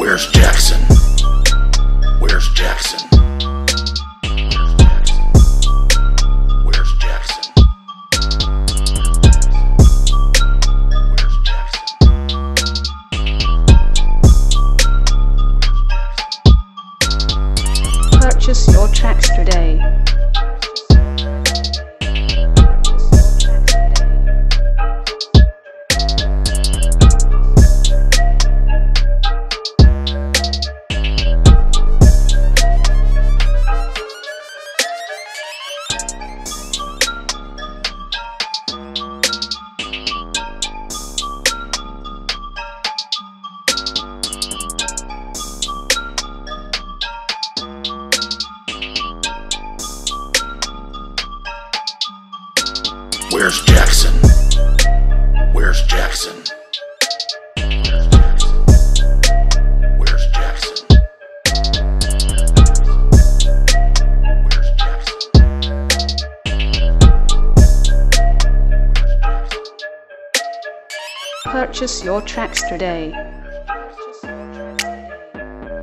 Where's Jackson? Where's Jackson? Where's Jackson? Where's Jackson? Purchase your tracks today. Where's Jackson? Where's Jackson? Where's Jackson? Where's Jackson? Purchase your tracks today.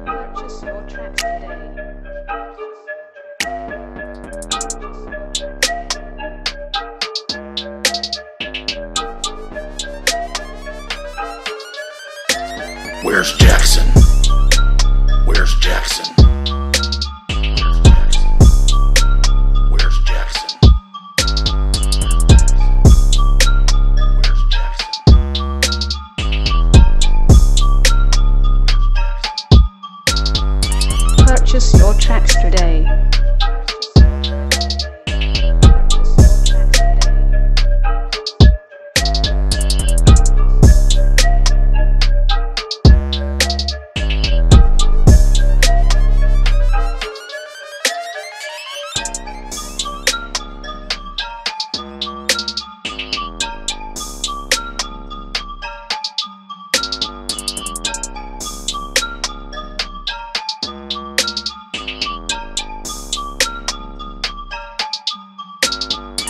Purchase your tracks today. Where's Jackson? Where's Jackson? Where's Jackson? Where's Jackson? Purchase your tracks today.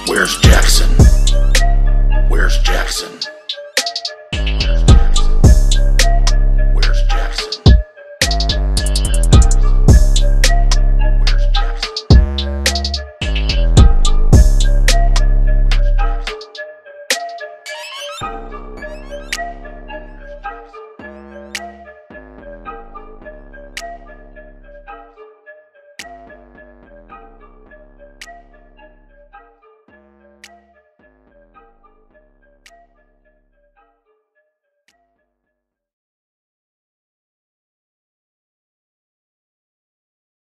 Where's Jackson? Where's Jackson?